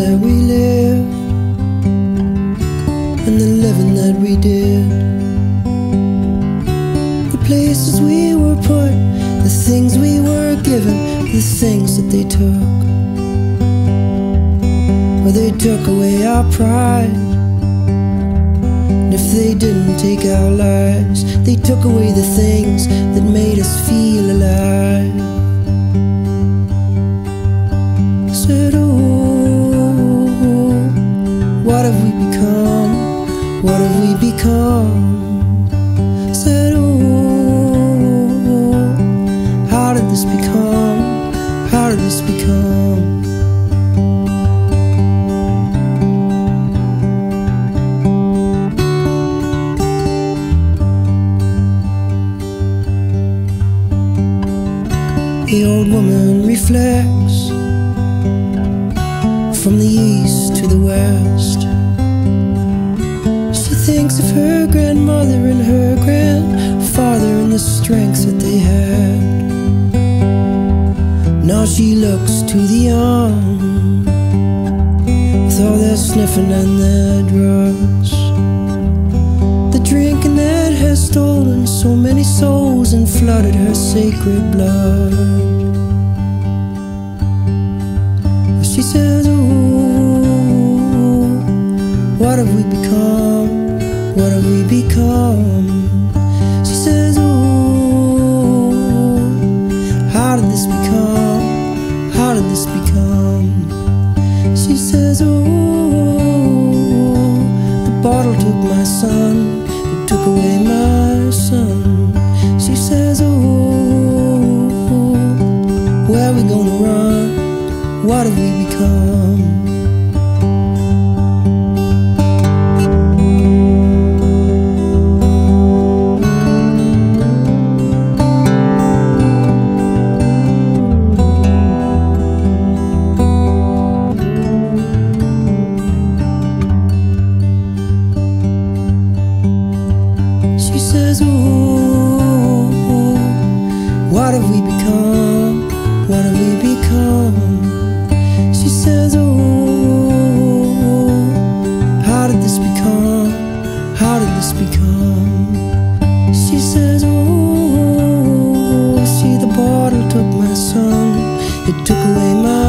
that we lived and the living that we did. The places we were put, the things we were given, the things that they took. Well, they took away our pride. And if they didn't take our lives, they took away the things that made us feel alive. Become? What have we become? Said, oh, how did this become? How did this become? The old woman reflects from the east to the west. She thinks of her grandmother and her grandfather and the strength that they had. Now she looks to the young with all their sniffing and their drugs. The drinking that has stolen so many souls and flooded her sacred blood. She says, what have we become? What have we become? She says, Ooh, how did this become? How did this become? She says, Ooh, the bottle took my son, it took away my son. She says, Ooh, where are we gonna run? What have we become? What have we become? What have we become? She says, Ooh, how did this become? How did this become? She says, Ooh, see, the took my son, it took away my